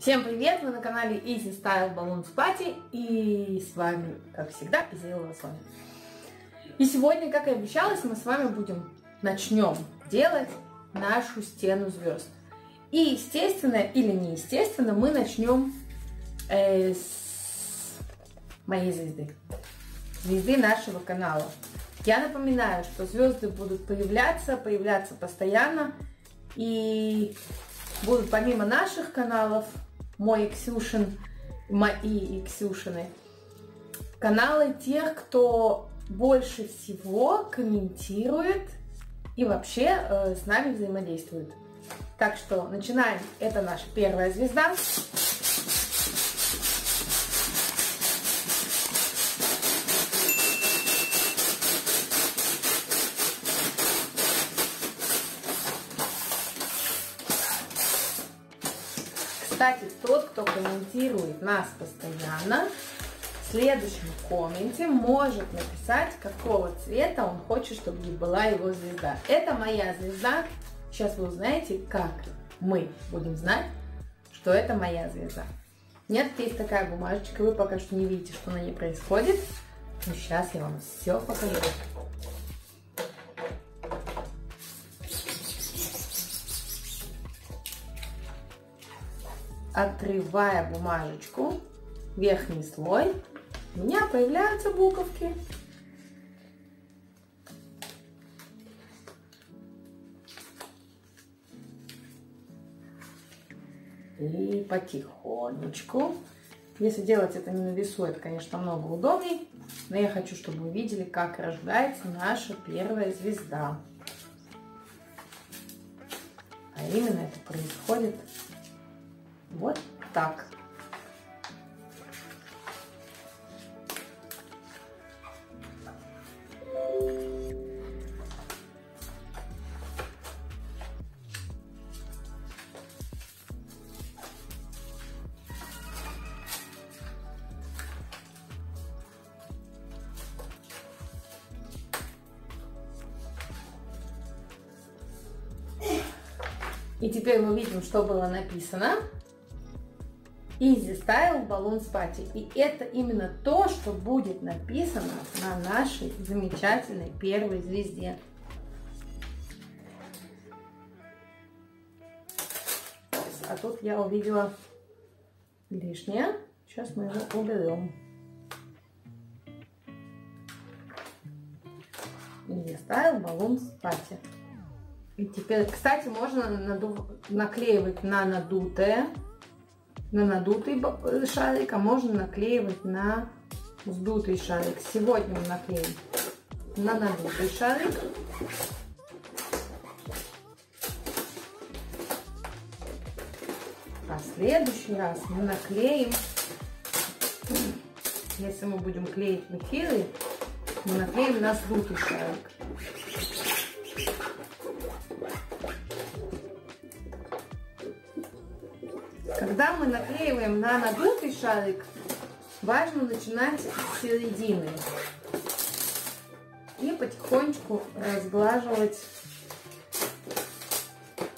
Всем привет! Вы на канале Easy Style Balloons Party и с вами, как всегда, Изаила с вами. И сегодня, как и обещалось, мы с вами будем начнем делать нашу стену звезд. И естественно или неестественно мы начнем э, с моей звезды, звезды нашего канала. Я напоминаю, что звезды будут появляться, появляться постоянно и будут помимо наших каналов мой Ксюшин, мои и Ксюшины, каналы тех, кто больше всего комментирует и вообще э, с нами взаимодействует. Так что начинаем. Это наша первая звезда. Кстати, тот, кто комментирует нас постоянно, в следующем комменте может написать, какого цвета он хочет, чтобы была его звезда. Это моя звезда. Сейчас вы узнаете, как мы будем знать, что это моя звезда. Нет, есть такая бумажечка, вы пока что не видите, что на ней происходит. Но сейчас я вам все покажу. Отрывая бумажечку, верхний слой, у меня появляются буковки. И потихонечку. Если делать это не на весу, это, конечно, намного удобней. Но я хочу, чтобы вы видели, как рождается наша первая звезда. А именно это происходит вот так. И теперь мы видим, что было написано. Easy Style Balloons Party. И это именно то, что будет написано на нашей замечательной первой звезде. А тут я увидела лишнее. Сейчас мы его уберем. Easy Style Balloons Party. И теперь, кстати, можно наду... наклеивать на надутое на надутый э, шарик, а можно наклеивать на вздутый шарик. Сегодня мы наклеим на надутый шарик. А в следующий раз мы наклеим, если мы будем клеить эфиры, мы наклеим на вздутый шарик. Когда мы наклеиваем на надутый шарик, важно начинать с середины и потихонечку разглаживать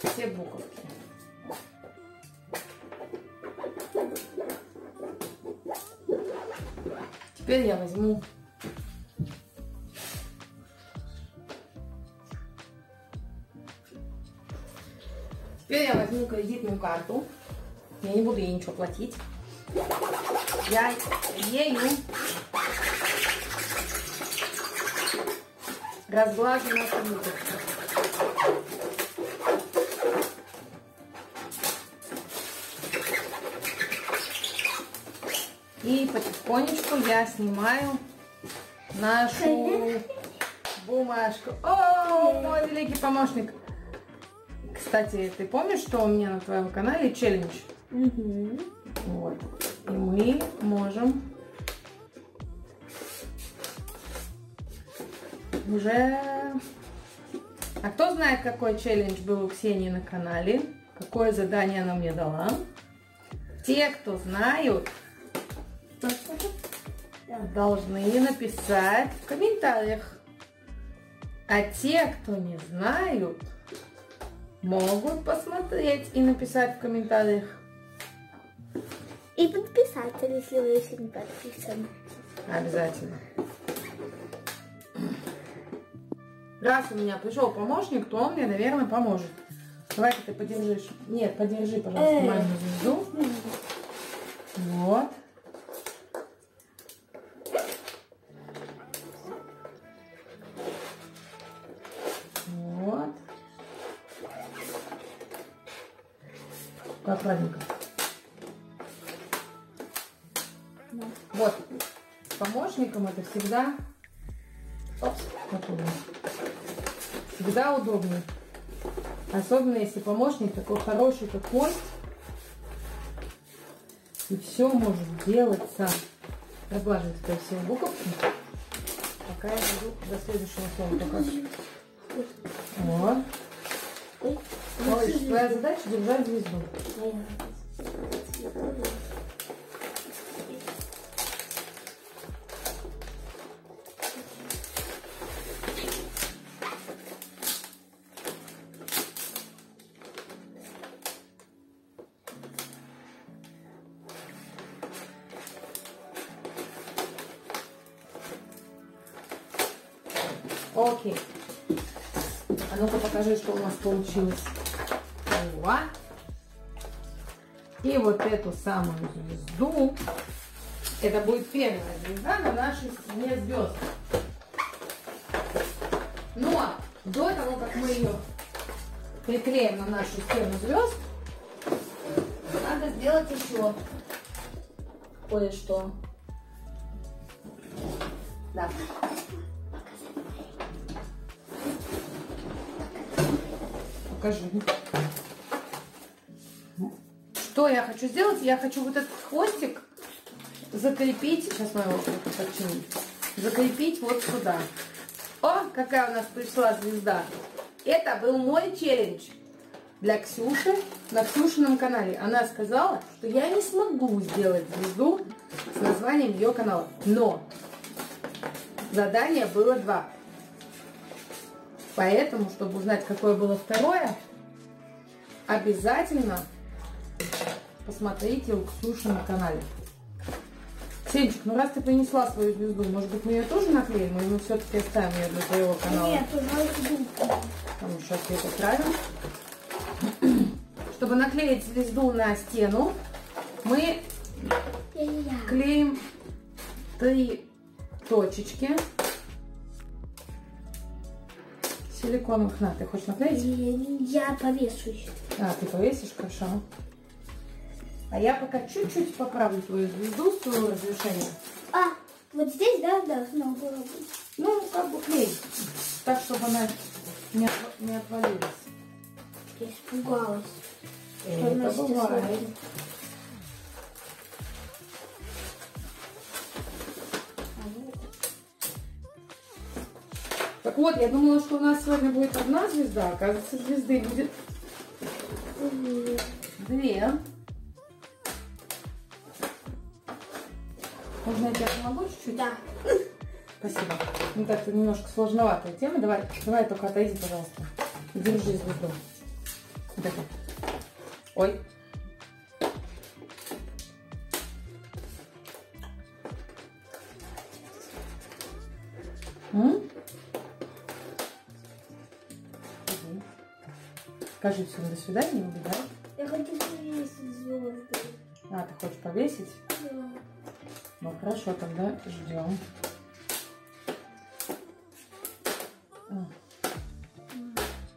все буковки. Теперь я возьму Теперь я возьму кредитную карту. Я не буду ей ничего платить. Я ею разглажу нашу ниточку. И потихонечку я снимаю нашу бумажку. О, мой великий помощник. Кстати, ты помнишь, что у меня на твоем канале челлендж? Угу. Вот. И мы можем уже... А кто знает, какой челлендж был у Ксении на канале? Какое задание она мне дала? Те, кто знают, должны написать в комментариях. А те, кто не знают, могут посмотреть и написать в комментариях. И подписаться, если вы еще не подписаны. Обязательно. Раз у меня пришел помощник, то он мне, наверное, поможет. Давай ты подержишь. Нет, подержи, пожалуйста, Э. мамину звезду. Вот. Вот. Как ладненько. Помощником это всегда... Опс, удобно. Всегда удобнее. Особенно если помощник такой хороший, как кость. И все может делать сам. Разглаживать красиво буковки. Пока я буду до следующего слова показывать. Вот. Малыш, твоя задача держать звезду. Окей. А ну-ка покажи, что у нас получилось. О. И вот эту самую звезду. Это будет первая звезда на нашей стене звезд. Но до того, как мы ее приклеим на нашу стену звезд, надо сделать еще кое-что. Да. Покажи. Что я хочу сделать? Я хочу вот этот хвостик закрепить. Сейчас мы его подчиним. Закрепить вот сюда. О, какая у нас пришла звезда. Это был мой челлендж для Ксюши на Ксюшином канале. Она сказала, что я не смогу сделать звезду с названием ее канала. Но задание было два. Поэтому, чтобы узнать, какое было второе, обязательно посмотрите у Ксюши на канале. Сенчик, ну раз ты принесла свою звезду, может быть, мы ее тоже наклеим, или мы все-таки оставим ее для твоего канала? Нет, думайте. Там сейчас ее поправим. Чтобы наклеить звезду на стену, мы клеим три точечки силиконовых. На, ты хочешь наклеить? Я я повешу еще. А, ты повесишь, хорошо. А я пока чуть-чуть поправлю твою звезду с твоего разрешения. А, вот здесь, да, должно было быть. Ну, как бы клей. Так, чтобы она не, не отвалилась. Я испугалась. что Это бывает. лопнет. Вот, я думала, что у нас сегодня будет одна звезда, оказывается, звезды будет две. Можно я тебе помогу чуть-чуть? Да. Спасибо. Ну так, это немножко сложноватая тема. Давай, давай только отойди, пожалуйста. Держи звезду. Вот это. Ой. М? Скажи всем до свидания, не убегай. Я хочу повесить звезды. А, ты хочешь повесить? Да. Ну хорошо, тогда ждем. А.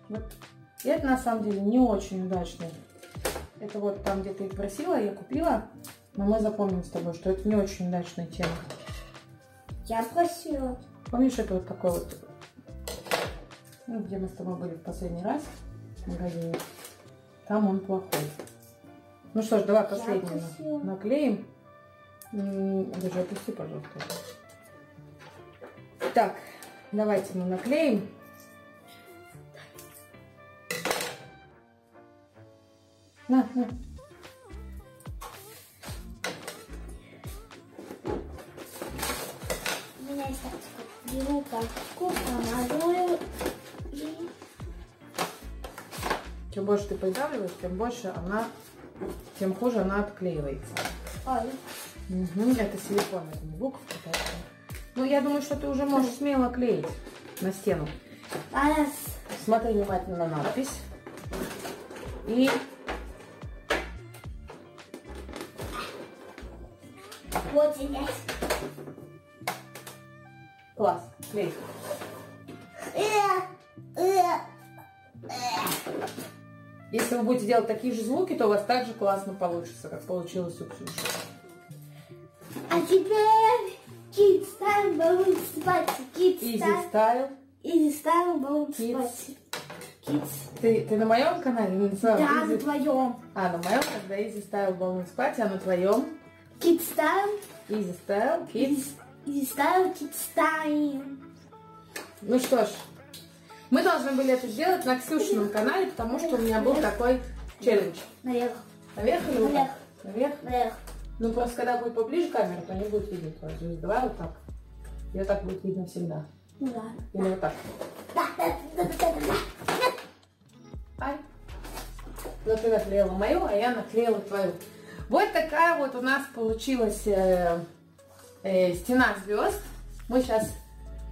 Вот. И это на самом деле не очень удачный. Это вот там, где ты просила, я купила. Но мы запомним с тобой, что это не очень удачная тема. Я просила. Помнишь, это вот такой вот, ну, где мы с тобой были в последний раз в магазине. Там он плохой. Ну что ж, давай просила. наклеим. Даже опусти, пожалуйста. Так, давайте мы наклеим. На, на. Чем больше ты придавливаешь, тем больше она, тем хуже она отклеивается. Ой. Угу, это силикон, это не буковка. поэтому- Ну, я думаю, что ты уже можешь смело клеить на стену. Раз. Смотри внимательно на надпись. И Вот здесь. класс, клей. Если вы будете делать такие же звуки, то у вас также классно получится, как получилось у Ксюши. А теперь Kids Time Balloon Spicy. Kids Easy. Style. Easy Style Balloon. Spicy. Kids. Ты, ты на моем канале на своем? Да, на Easy- твоем. А, на моем, тогда Easy Style Balloon Party, а на твоем Kids Time. Easy Style Kids. Easy Style Kids Time. Ну что ж, мы должны были это сделать на Ксюшином канале, потому что у меня был такой челлендж. Наверх. Наверх или вот так? Наверх? Наверх. Ну просто когда будет поближе камера, то не будет видно твою звезду. Давай вот так. Ее так будет видно всегда. Ну ладно. Или вот так. Да, да, да, да, да, да. Ай. Вот ты наклеила мою, а я наклеила твою. Вот такая вот у нас получилась э, э, стена звезд. Мы сейчас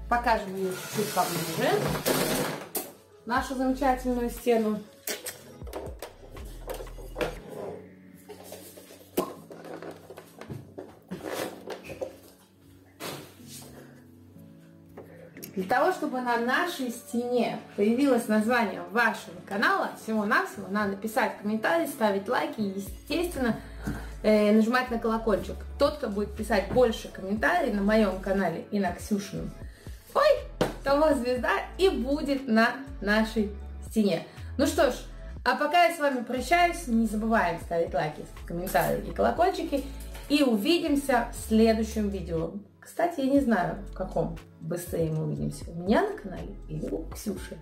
покажем ее чуть-чуть поближе. Нашу замечательную стену. Для того, чтобы на нашей стене появилось название вашего канала, всего-навсего надо писать комментарии, ставить лайки и, естественно, э, нажимать на колокольчик. Тот, кто будет писать больше комментариев на моем канале и на Ксюшином, того звезда и будет на нашей стене. Ну что ж, а пока я с вами прощаюсь, не забываем ставить лайки, комментарии и колокольчики. И увидимся в следующем видео. Кстати, я не знаю, в каком быстрее мы увидимся. У меня на канале или у Ксюши.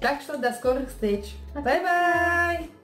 Так что до скорых встреч. Bye-bye!